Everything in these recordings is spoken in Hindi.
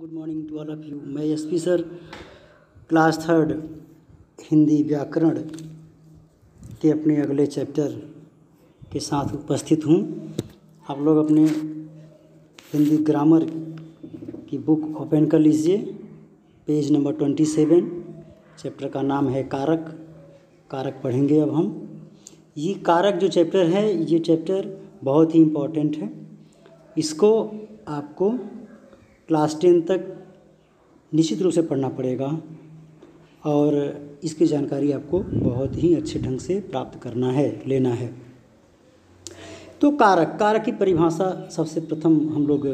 Good morning to all of you मैं S P sir class third Hindi व्याकरण के अपने अगले चैप्टर के साथ उपस्थित हूँ। आप लोग अपने हिंदी ग्रामर की बुक ओपन कर लीजिए। Page number twenty seven chapter का नाम है कारक। कारक पढ़ेंगे अब हम। ये कारक जो चैप्टर है, ये चैप्टर बहुत ही इम्पोर्टेंट है। इसको आपको क्लास टेन तक निश्चित रूप से पढ़ना पड़ेगा और इसकी जानकारी आपको बहुत ही अच्छे ढंग से प्राप्त करना है, लेना है। तो कारक कारक की परिभाषा सबसे प्रथम हम लोग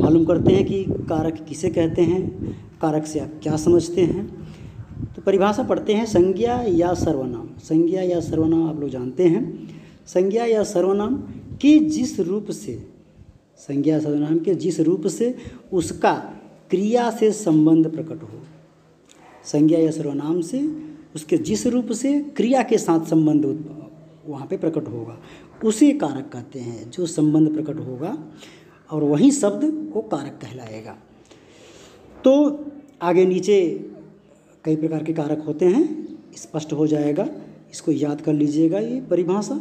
मालूम करते हैं कि कारक किसे कहते हैं, कारक से आप क्या समझते हैं। तो परिभाषा पढ़ते हैं संज्ञा या सर्वनाम। संज्ञा या सर्वनाम आप लोग जानते हैं। संज्ञा या सर्वनाम के जिस रूप से संज्ञा सर्वनाम के, जिस रूप से उसका क्रिया से संबंध प्रकट हो। संज्ञा या सर्वनाम से उसके जिस रूप से क्रिया के साथ संबंध वहाँ पे प्रकट होगा, उसे कारक कहते हैं, जो संबंध प्रकट होगा और वही शब्द को कारक कहलाएगा। तो आगे नीचे कई प्रकार के कारक होते हैं, स्पष्ट हो जाएगा, इसको याद कर लीजिएगा ये परिभाषा।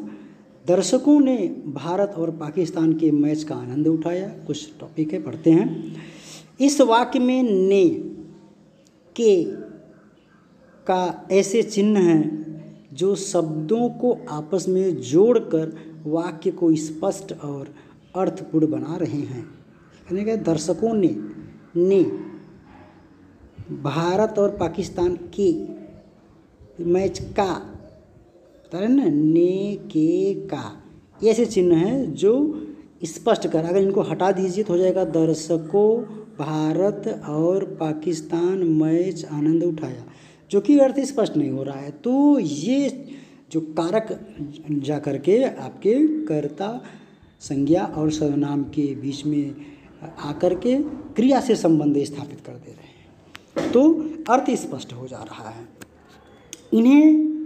दर्शकों ने भारत और पाकिस्तान के मैच का आनंद उठाया। कुछ टॉपिक है पढ़ते हैं। इस वाक्य में ने, के का ऐसे चिन्ह हैं जो शब्दों को आपस में जोड़कर वाक्य को स्पष्ट और अर्थपूर्ण बना रहे हैं। यानी कि दर्शकों ने ने भारत और पाकिस्तान के मैच का बता ना ने के का। ये ऐसे चिन्ह हैं जो स्पष्ट कर, अगर इनको हटा दीजिए तो हो जाएगा दर्शकों, भारत और पाकिस्तान मैच आनंद उठाया, जो कि अर्थ स्पष्ट नहीं हो रहा है। तो ये जो कारक जा करके आपके कर्ता संज्ञा और सर्वनाम के बीच में आकर के क्रिया से संबंध स्थापित कर दे रहे हैं। तो अर्थ स्पष्ट हो जा रहा है। इन्हें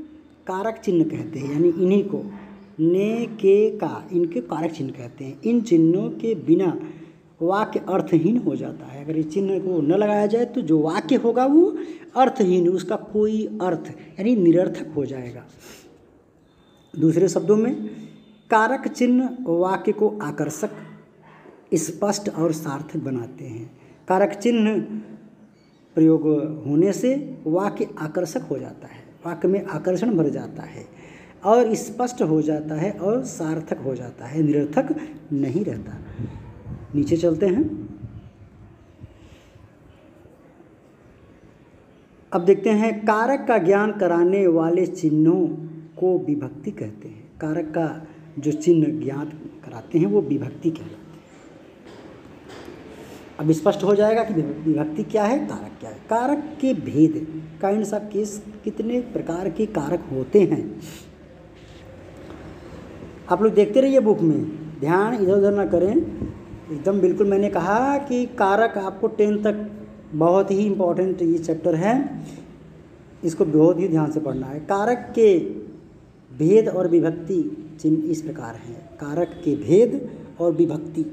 कारक चिन्ह कहते हैं, यानी इन्हीं को। ने, के, का, इनके कारक चिन्ह कहते हैं। इन चिन्हों के बिना वाक्य अर्थहीन हो जाता है। अगर इस चिन्ह को न लगाया जाए तो जो वाक्य होगा वो अर्थहीन, उसका कोई अर्थ, यानी निरर्थक हो जाएगा। दूसरे शब्दों में, कारक चिन्ह वाक्य को आकर्षक, स्पष्ट और सार्थक बनाते हैं। कारक चिन्ह प्रयोग होने से वाक्य आकर्षक हो जाता है। वाक्य में आकर्षण भर जाता है और स्पष्ट हो जाता है और सार्थक हो जाता है, निरर्थक नहीं रहता। नीचे चलते हैं। अब देखते हैं, कारक का ज्ञान कराने वाले चिन्हों को विभक्ति कहते हैं। कारक का जो चिन्ह ज्ञात कराते हैं, वो विभक्ति कहलाते हैं। अब स्पष्ट हो जाएगा कि विभक्ति क्या है, कारक क्या है। कारक के भेद काइंड ऑफ़ केस कितने प्रकार के कारक होते हैं? आप लोग देखते रहिए बुक में। ध्यान इधर उधर ना करें। एकदम बिल्कुल मैंने कहा कि कारक आपको टेंथ तक बहुत ही इम्पोर्टेंट ये चैप्टर है। इसको बहुत ही ध्यान से पढ़ना है। कारक के भेद और विभक्ति चिन्ह इस प्रकार हैं। कारक के भेद और विभक्ति।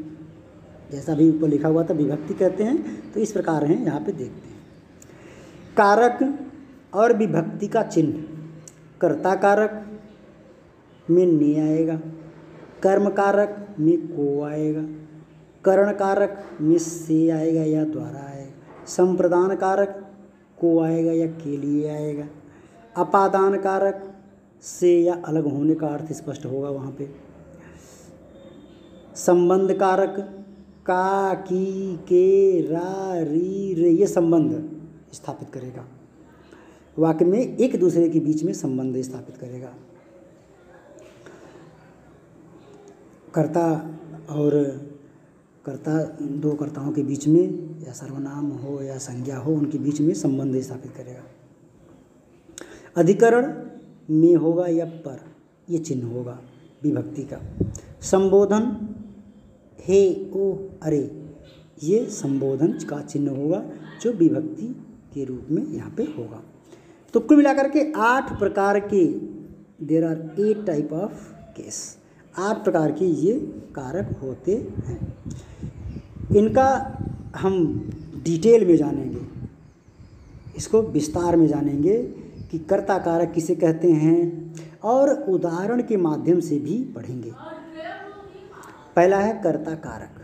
जैसा भी ऊपर लिखा हुआ था, विभक्ति कहते हैं तो इस प्रकार हैं। यहाँ पे देखते हैं। कारक और विभक्ति का चिन्ह। कर्ता कारक में ने आएगा। कर्म कारक में को आएगा। करण कारक में से आएगा या द्वारा आएगा। संप्रदान कारक को आएगा या के लिए आएगा। अपादान कारक से या अलग होने का अर्थ स्पष्ट होगा वहाँ पे। संबंध कारक का, की, के, रा, री, रे, ये संबंध। स्थापित करेगा। वाक्य में एक दूसरे के बीच में संबंध स्थापित करेगा। कर्ता और कर्ता, दो कर्ताओं के बीच में, या सर्वनाम हो या संज्ञा हो, उनके बीच में संबंध स्थापित करेगा। अधिकरण में होगा या पर, ये चिन्ह होगा विभक्ति का। संबोधन, हे ओ अरे, ये संबोधन का चिन्ह होगा जो विभक्ति के रूप में यहाँ पे होगा। तो कुल मिलाकर के आठ प्रकार के there are eight type of case आठ प्रकार के ये कारक होते हैं। इनका हम डिटेल में जानेंगे। इसको विस्तार में जानेंगे कि कर्ता कारक किसे कहते हैं और उदाहरण के माध्यम से भी पढ़ेंगे। पहला है कर्ता कारक।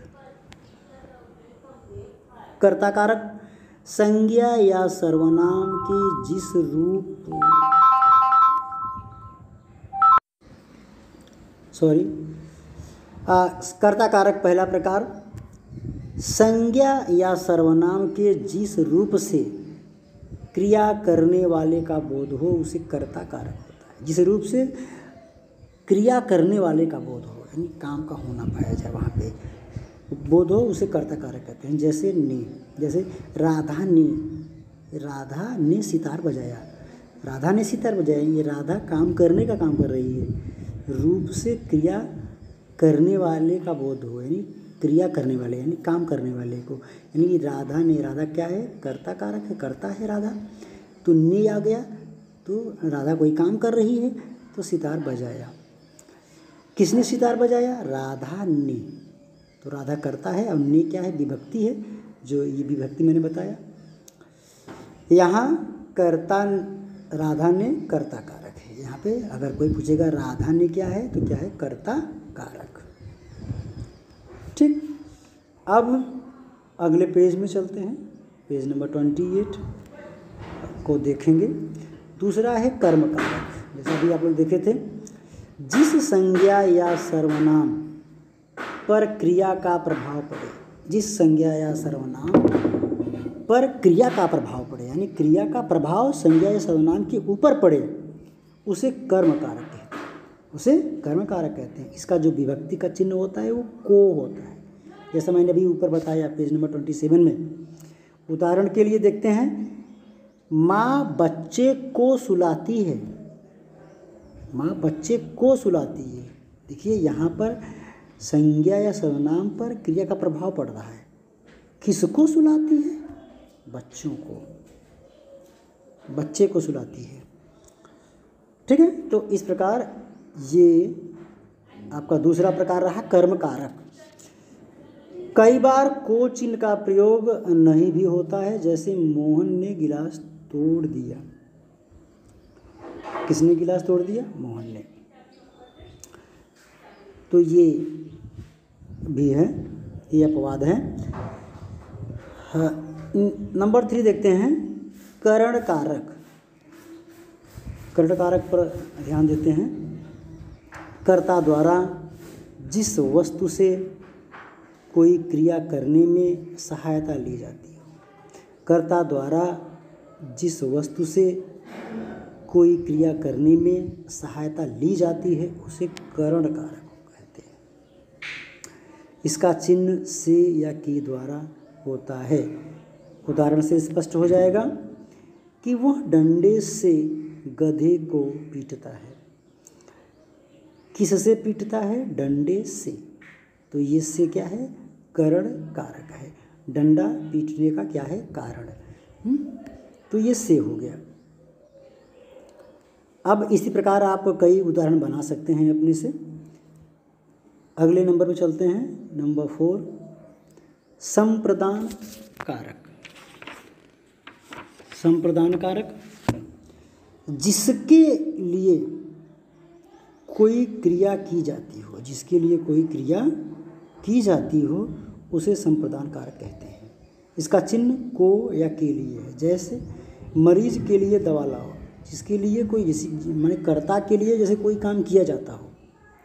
कर्ता कारक संज्ञा या सर्वनाम के जिस रूप सॉरी कर्ता कारक पहला प्रकार। संज्ञा या सर्वनाम के जिस रूप से क्रिया करने वाले का बोध हो, उसे कर्ता कारक होता है। जिस रूप से क्रिया करने वाले का बोध हो, यानी काम का होना पाया जाए वहाँ पे। बोध हो, उसे कर्ता कारक कहते हैं। जैसे ने, जैसे राधा ने राधा ने सितार बजाया। राधा ने सितार बजाया, ये राधा काम करने का काम कर रही है। रूप से क्रिया करने वाले का बोध हो, यानी क्रिया करने वाले, यानी काम करने वाले को। यानी राधा ने, राधा क्या है? कर्ता कारक है, करता है राधा। तो ने आ गया तो राधा कोई काम कर रही है तो सितार बजाया। किसने सितार बजाया? राधा ने। तो राधा करता है और ने क्या है? विभक्ति है, जो ये विभक्ति मैंने बताया। यहाँ कर्ता राधा ने कर्ता कारक है। यहाँ पे अगर कोई पूछेगा राधा ने क्या है तो क्या है? कर्ता कारक। ठीक? अब अगले पेज में चलते हैं। पेज नंबर ट्वेंटी एट को देखेंगे। दूसरा है कर्म कारक। जैसा भी आप लोग देखे थे, जिस संज्ञा या सर्वनाम पर क्रिया का प्रभाव पड़े। जिस संज्ञा या सर्वनाम पर क्रिया का प्रभाव पड़े, यानी क्रिया का प्रभाव संज्ञा या सर्वनाम के ऊपर पड़े, उसे कर्म कारक कहते हैं। उसे कर्म कारक कहते हैं। इसका जो विभक्ति का चिन्ह होता है, वो को होता है। जैसा मैंने अभी ऊपर बताया पेज नंबर ट्वेंटी सेवन में। उदाहरण के लिए देखते हैं। माँ बच्चे को सुलाती है। माँ बच्चे को सुलाती है। देखिए, यहाँ पर संज्ञा या सर्वनाम पर क्रिया का प्रभाव पड़ रहा है। किसको सुलाती है? बच्चों को। बच्चे को सुलाती है। ठीक है? तो इस प्रकार ये आपका दूसरा प्रकार रहा कर्म कारक कई बार को चिन्ह का प्रयोग नहीं भी होता है, जैसे मोहन ने गिलास तोड़ दिया। किसने गिलास तोड़ दिया? मोहन ने। तो ये भी है ये अपवाद है। हाँ, नंबर थ्री देखते हैं करण कारक। करण कारक पर ध्यान देते हैं। कर्ता द्वारा जिस वस्तु से कोई क्रिया करने में सहायता ली जाती हो कर्ता द्वारा जिस वस्तु से कोई क्रिया करने में सहायता ली जाती है उसे करण कारक इसका चिन्ह से या की द्वारा होता है। उदाहरण से स्पष्ट हो जाएगा कि वह डंडे से गधे को पीटता है। किससे पीटता है? डंडे से। तो ये से क्या है? करण कारक है। डंडा पीटने का क्या है? कारण। हम्म? तो ये से हो गया। अब इसी प्रकार आप कई उदाहरण बना सकते हैं अपने से। अगले नंबर पे चलते हैं। नंबर फोर, संप्रदान कारक। संप्रदान कारक, जिसके लिए कोई क्रिया की जाती हो, जिसके लिए कोई क्रिया की जाती हो, उसे संप्रदान कारक कहते हैं। इसका चिन्ह को या के लिए है। जैसे मरीज़ के लिए दवा लाओ, जिसके लिए कोई मैंने कर्ता के लिए जैसे कोई काम किया जाता हो,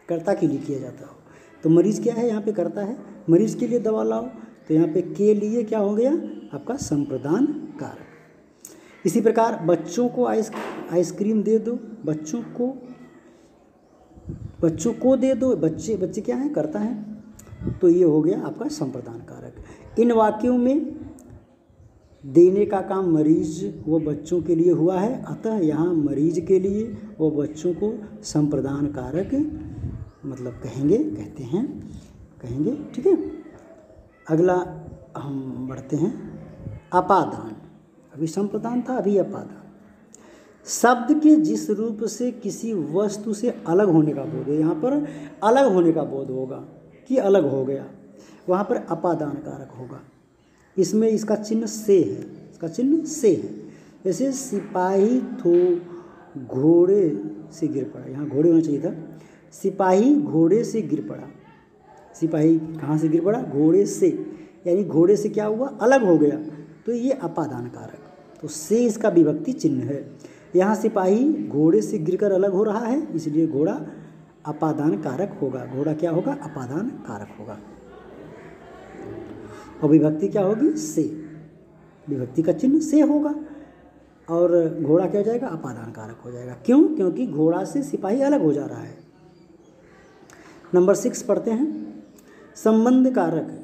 कर्ता के लिए किया जाता हो। तो मरीज़ क्या है? यहाँ पे करता है, मरीज़ के लिए दवा लाओ। तो यहाँ पे के लिए क्या हो गया? आपका संप्रदान कारक। इसी प्रकार बच्चों को आइस, आइसक्रीम दे दो, बच्चों को बच्चों को दे दो। बच्चे बच्चे क्या हैं? करता है। तो ये हो गया आपका संप्रदान कारक। इन वाक्यों में देने का काम मरीज़ वो बच्चों के लिए हुआ है। अतः यहाँ मरीज़ के लिए वो बच्चों को संप्रदान कारक मतलब कहेंगे, कहते हैं, कहेंगे, ठीक है? अगला हम बढ़ते हैं। अपादान। अभी संप्रदान था, अभी अपादान। शब्द के जिस रूप से किसी वस्तु से अलग होने का बोध है, यहाँ पर अलग होने का बोध होगा कि अलग हो गया, वहाँ पर अपादान कारक होगा। इसमें इसका चिन्ह से है, इसका चिन्ह से है। जैसे सिपाही थो घोड़े से गिर पड़ा, यहाँ घोड़े होना चाहिए था। सिपाही घोड़े से गिर पड़ा। सिपाही कहाँ से गिर पड़ा? घोड़े से। यानी घोड़े से क्या हुआ? अलग हो गया। तो ये अपादान कारक तो से इसका विभक्ति चिन्ह है। यहाँ सिपाही घोड़े से गिरकर अलग हो रहा है, इसलिए घोड़ा अपादान कारक होगा। घोड़ा क्या होगा? अपादान कारक होगा। और विभक्ति क्या होगी? से। विभक्ति का चिन्ह से होगा। और घोड़ा क्या हो जाएगा? अपादान कारक हो जाएगा। क्यों? क्योंकि घोड़ा से सिपाही अलग हो जा रहा है। नंबर सिक्स पढ़ते हैं। संबंध कारक।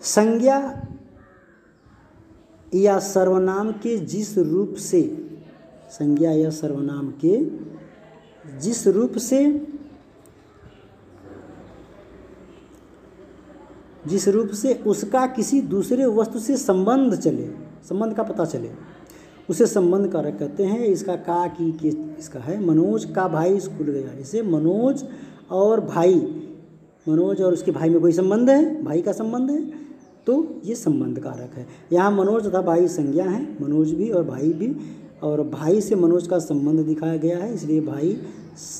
संज्ञा या सर्वनाम के जिस रूप से, संज्ञा या सर्वनाम के जिस रूप से, जिस रूप से उसका किसी दूसरे वस्तु से संबंध चले, संबंध का पता चले। उसे संबंध कारक कहते हैं, इसका का की के इसका है? मनोज का भाई स्कूल गया। इसे मनोज और भाई, मनोज और उसके भाई में कोई संबंध है? भाई का संबंध है? तो ये संबंध कारक है। यहाँ मनोज तथा भाई संज्ञा है, मनोज भी और भाई भी। और भाई से मनोज का संबंध दिखाया गया है, इसलिए भाई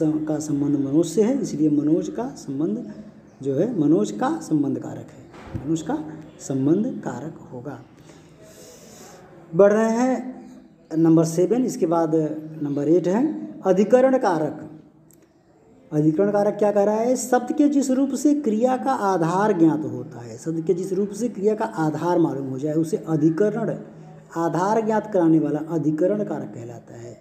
का संबंध मनोज से है, इसलिए मनोज का संबंध जो है, मनोज का संबंध कारक है। मनोज का संबंध कारक होगा। बढ़ रहे हैं नंबर सेवन, इसके बाद नंबर एट है, अधिकरण कारक। अधिकरण कारक क्या कह रहा है? शब्द के जिस रूप से क्रिया का आधार ज्ञात होता है, शब्द के जिस रूप से क्रिया का आधार मालूम हो जाए, उसे अधिकरण, आधार ज्ञात कराने वाला अधिकरण कारक कहलाता है।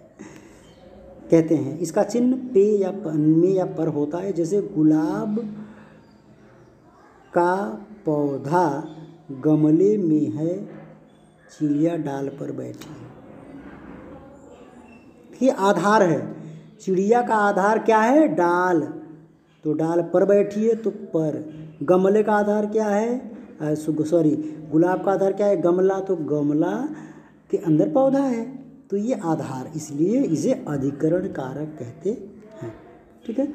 कहते हैं, इसका चिन्ह पे या पन में या पर होता है, जैसे गुलाब का पौधा गमले में है, चिड़िया डाल पर बैठी ये आधार है। चिड़िया का आधार क्या है? डाल। तो डाल पर बैठी है तो पर। गमले का आधार क्या है? सॉरी गुलाब का आधार क्या है? गमला। तो गमला के अंदर पौधा है। तो ये आधार, इसलिए इसे अधिकरण कारक कहते हैं। ठीक है?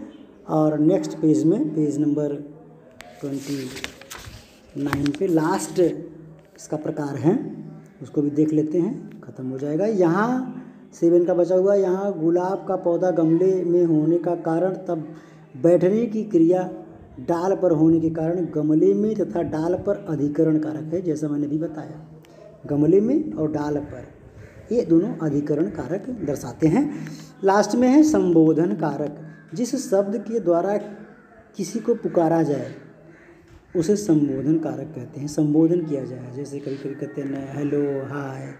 और नेक्स्ट पेज में पेज नंबर ट्वेंटी नाइन पे लास्ट इसका प्रकार है। उसको भी देख लेते हैं, ख़त्म हो जाएगा। यहाँ सेवन का बचा हुआ यहाँ गुलाब का पौधा गमले में होने का कारण तब बैठने की क्रिया डाल पर होने के कारण गमले में तथा डाल पर अधिकरण कारक है, जैसा मैंने भी बताया। गमले में और डाल पर, ये दोनों अधिकरण कारक दर्शाते हैं। लास्ट में है संबोधन कारक। जिस शब्द के द्वारा किसी को पुकारा जाए, उसे संबोधन कारक कहते हैं। संबोधन किया जाए, जैसे कभी कभी कहते हैं हेलो, हाय,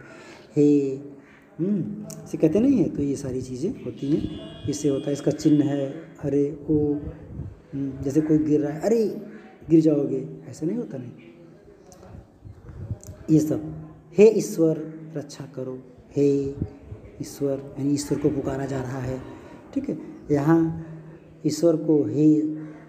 हे इसे कहते नहीं है तो ये सारी चीज़ें होती हैं। इससे होता है, इसका चिन्ह है अरे ओ जैसे कोई गिर रहा है, अरे, गिर जाओगे, ऐसा नहीं होता, नहीं। ये सब, हे ईश्वर, रक्षा करो, हे ईश्वर, यानी ईश्वर को पुकारा जा रहा है, ठीक है? यहाँ ईश्वर को हे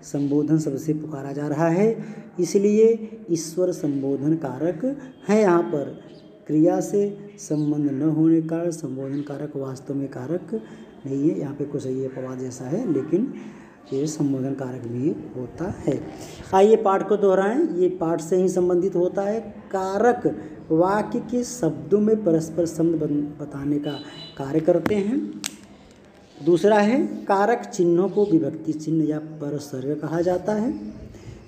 संबोधन सबसे पुकारा जा रहा है, इसलिए ईश्वर संबोधन कारक है यहाँ पर। क्रिया से संबंध न होने का संबोधन कारक वास्तव में कारक नहीं है। यहाँ पे कुछ ये अपवाद जैसा है, लेकिन ये संबोधन कारक भी होता है। आइए पाठ को दोहराएँ। ये पाठ से ही संबंधित होता है। कारक वाक्य के शब्दों में परस्पर शब्द बताने का कार्य करते हैं। दूसरा है, कारक चिन्हों को विभक्ति चिन्ह या परसर्ग कहा जाता है।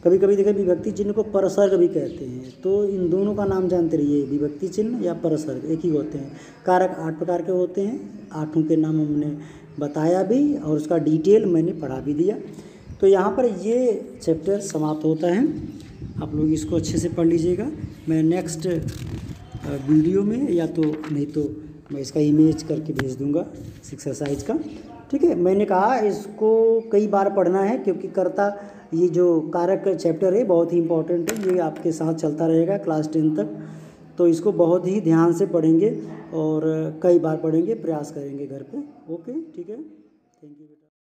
कभी कभी देखें विभक्ति चिन्ह को परसर्ग भी कहते हैं। तो इन दोनों का नाम जानते रहिए विभक्ति चिन्ह या परसर्ग एक ही होते हैं। कारक आठ प्रकार के होते हैं, आठों के नाम हमने बताया भी और उसका डिटेल मैंने पढ़ा भी दिया। तो यहाँ पर ये चैप्टर समाप्त होता है। आप लोग इसको अच्छे से पढ़ लीजिएगा। मैं नेक्स्ट वीडियो में, या तो नहीं तो मैं इसका इमेज करके भेज दूँगा एक्सरसाइज का। ठीक है, मैंने कहा इसको कई बार पढ़ना है, क्योंकि करता ये जो कारक चैप्टर है, बहुत ही इंपॉर्टेंट है, ये आपके साथ चलता रहेगा क्लास टेन तक। तो इसको बहुत ही ध्यान से पढ़ेंगे और कई बार पढ़ेंगे, प्रयास करेंगे घर पे। ओके ठीक है? Thank you